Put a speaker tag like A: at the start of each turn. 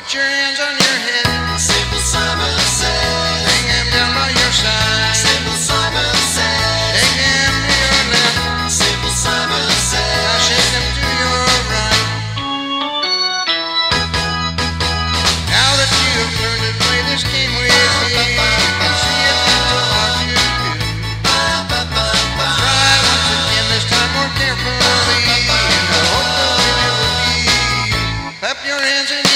A: Put your hands on your head. Simple Simon says. Hang them down by your side. Simple Simon says. Take them to your left. Simple Simon says. Now shake them to your right. Now that you have learned to play this game with me, you can see if that's a lot you do. Try once again, this time more carefully. I hope that it will be. Clap your hands and.